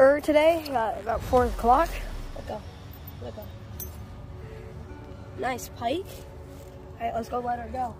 er today, uh, about four o'clock. Let go. Let go. Nice pike. All right, let's go let her go.